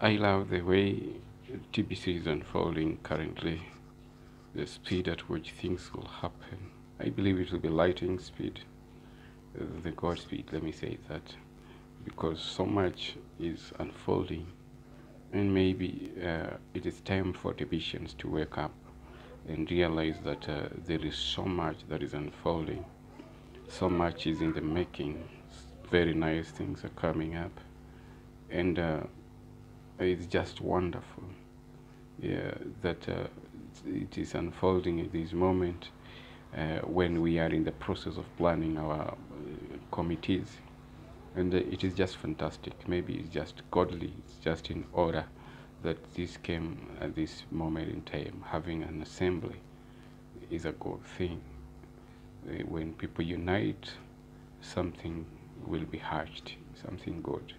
I love the way TBC is unfolding currently, the speed at which things will happen. I believe it will be lightning speed, the God speed, let me say that, because so much is unfolding. And maybe uh, it is time for divisions to wake up and realize that uh, there is so much that is unfolding. So much is in the making. Very nice things are coming up. And uh, it's just wonderful yeah, that uh, it is unfolding at this moment uh, when we are in the process of planning our uh, committees. And uh, it is just fantastic. Maybe it's just godly, it's just in order that this came at this moment in time. Having an assembly is a good thing. Uh, when people unite, something will be hatched, something good.